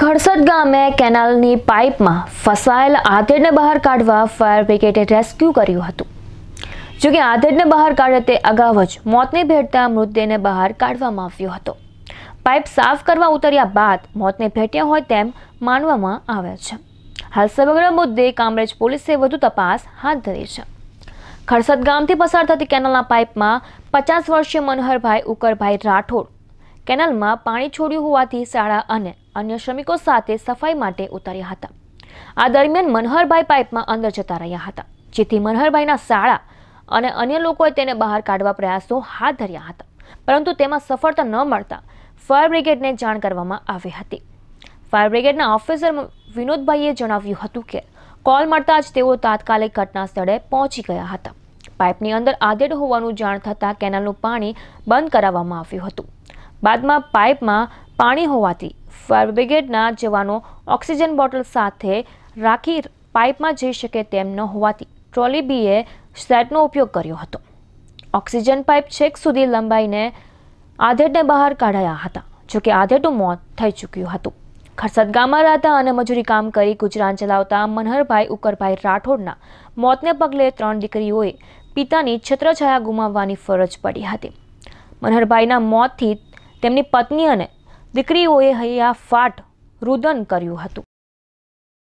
ખડસદ ગામે કેનાલની પાઇપમાં ફસાયેલ આધેડને બહાર કાઢવા ફાયર બ્રિગેડે રેસ્ક્યુ કર્યું હતું. જોકે આધેડને બહાર કાઢે તે અગાઉ જ મોતને ભેટતા મૃતદેહને બહાર કાઢવામાં આવ્યો હતો. પાઇપ સાફ કરવા ઉતર્યા બાદ મોતને ભેટ્યા હોય તેમ માનવામાં આવે છે. હાલ સમગ્ર મુદ્દે કામરેજ પોલીસે વધુ તપાસ હાથ ધરી છે. ખડસદ ગામથી પસાર થતી કેનાલના પાઇપમાં પચાસ વર્ષીય મનોહરભાઈ, ઉકરભાઈ રાઠોડ કેનાલમાં પાણી છોડ્યું હોવાથી શાળા અને અન્ય શ્રમિકો સાથે સફાઈ માટે ઉતર્યા હતા. આ દરમિયાન મનહરભાઈ પાઇપમાં અંદર જતા રહ્યા હતા, જેથી મનહરભાઈના શાળા અને અન્ય લોકોએ તેને બહાર કાઢવા પ્રયાસો હાથ ધર્યા હતા, પરંતુ તેમાં સફળતા ન મળતા ફાયર બ્રિગેડને જાણ કરવામાં આવી હતી. ફાયર બ્રિગેડના ઓફિસર વિનોદભાઈએ જણાવ્યું હતું કે, કોલ મળતા જ તેઓ તાત્કાલિક ઘટના સ્થળે પહોંચી ગયા હતા. પાઇપની અંદર આધેડ હોવાનું જાણ થતાં કેનાલનું પાણી બંધ કરાવવામાં આવ્યું હતું. બાદમાં પાઇપમાં પાણી હોવાથી ફાયર બ્રિગેડના જવાનો ઓક્સિજન બોટલ સાથે રાખી પાઇપમાં જઈ શકે તેમ ન હોવાથી ટ્રોલી બીએ સેટનો ઉપયોગ કર્યો હતો. ઓક્સિજન પાઇપ છેક સુધી લંબાઈને આધેડને બહાર કાઢાયા હતા જોકે આધેડનું મોત થઈ ચૂક્યું હતું. ખરસદ ગામમાં રહેતા અને મજૂરી કામ કરી ગુજરાન ચલાવતા મનહરભાઈ ઉકરભાઈ રાઠોડના મોતને પગલે ત્રણ દીકરીઓએ પિતાની છત્રછાયા ગુમાવવાની ફરજ પડી હતી. મનહરભાઈના મોતથી તેમની પત્ની અને દીકરીઓએ હૈયા ફાટ રુદન કર્યું હતું.